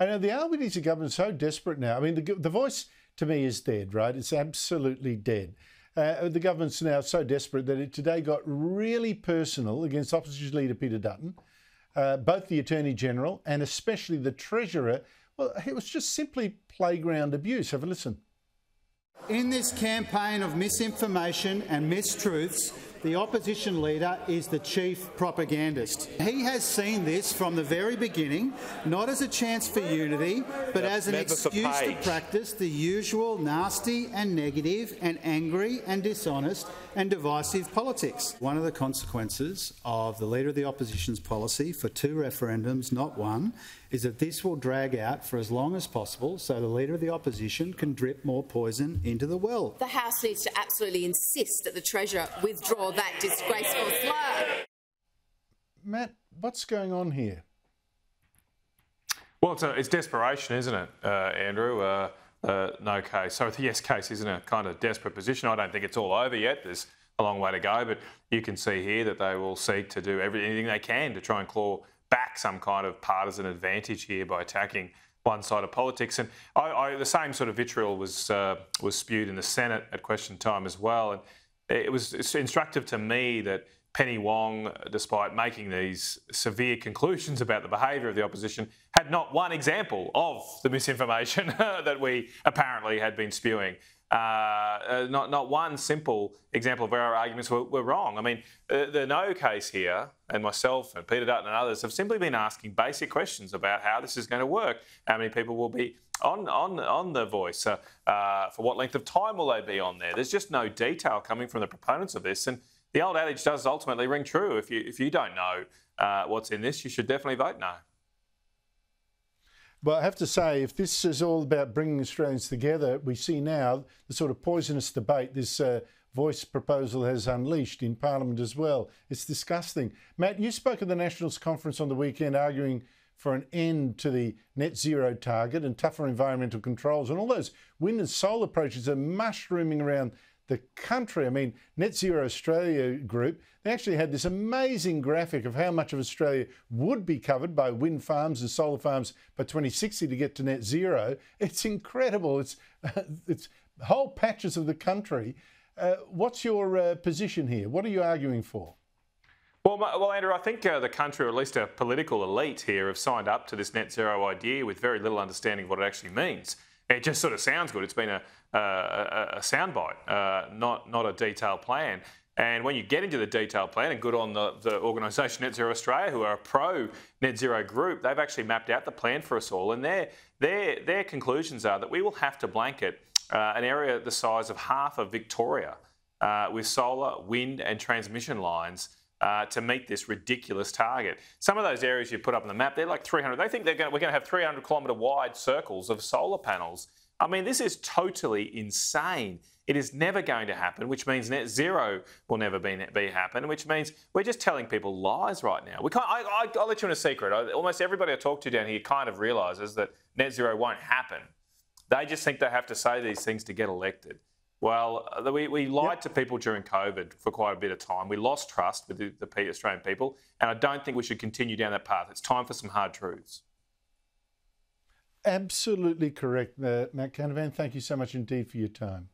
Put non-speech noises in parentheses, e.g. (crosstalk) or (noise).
Know the Albanese government is so desperate now. I mean, the, the voice to me is dead, right? It's absolutely dead. Uh, the government's now so desperate that it today got really personal against Opposition Leader Peter Dutton, uh, both the Attorney General and especially the Treasurer. Well, it was just simply playground abuse. Have a listen. In this campaign of misinformation and mistruths, the opposition leader is the chief propagandist. He has seen this from the very beginning, not as a chance for unity, but as an excuse to practice the usual nasty and negative and angry and dishonest and divisive politics. One of the consequences of the Leader of the Opposition's policy for two referendums, not one, is that this will drag out for as long as possible so the Leader of the Opposition can drip more poison into the well. The House needs to absolutely insist that the Treasurer withdraw that disgraceful slur. Matt, what's going on here? Well, it's, a, it's desperation, isn't it, uh, Andrew? Uh, uh, no case. So the yes case is in a kind of desperate position. I don't think it's all over yet. There's a long way to go, but you can see here that they will seek to do everything they can to try and claw back some kind of partisan advantage here by attacking one side of politics. And I, I, the same sort of vitriol was uh, was spewed in the Senate at question time as well. And it was instructive to me that Penny Wong, despite making these severe conclusions about the behaviour of the opposition, had not one example of the misinformation (laughs) that we apparently had been spewing. Uh, uh, not, not one simple example of where our arguments were, were wrong. I mean, the, the, no case here, and myself and Peter Dutton and others have simply been asking basic questions about how this is going to work. How many people will be on on on the voice? Uh, uh, for what length of time will they be on there? There's just no detail coming from the proponents of this, and the old adage does ultimately ring true. If you if you don't know uh, what's in this, you should definitely vote no. Well, I have to say, if this is all about bringing Australians together, we see now the sort of poisonous debate this uh, voice proposal has unleashed in Parliament as well. It's disgusting. Matt, you spoke at the Nationals conference on the weekend arguing for an end to the net zero target and tougher environmental controls. And all those wind and solar approaches are mushrooming around the country. I mean, Net Zero Australia Group, they actually had this amazing graphic of how much of Australia would be covered by wind farms and solar farms by 2060 to get to net zero. It's incredible. It's, (laughs) it's whole patches of the country. Uh, what's your uh, position here? What are you arguing for? Well, well, Andrew, I think uh, the country, or at least a political elite here, have signed up to this net zero idea with very little understanding of what it actually means. It just sort of sounds good. It's been a, a, a soundbite, uh, not not a detailed plan. And when you get into the detailed plan, and good on the, the organisation Net Zero Australia, who are a pro net zero group, they've actually mapped out the plan for us all. And their their their conclusions are that we will have to blanket uh, an area the size of half of Victoria uh, with solar, wind, and transmission lines uh, to meet this ridiculous target. Some of those areas you put up on the map, they're like 300. They think they're going, we're going to have 300 kilometre wide circles of solar panels. I mean, this is totally insane. It is never going to happen, which means net zero will never be, be happen, which means we're just telling people lies right now. We can't, I, will let you in a secret. I, almost everybody I talk to down here kind of realises that net zero won't happen. They just think they have to say these things to get elected. Well, we, we lied yep. to people during COVID for quite a bit of time. We lost trust with the, the Australian people, and I don't think we should continue down that path. It's time for some hard truths. Absolutely correct, uh, Matt Canavan. Thank you so much indeed for your time.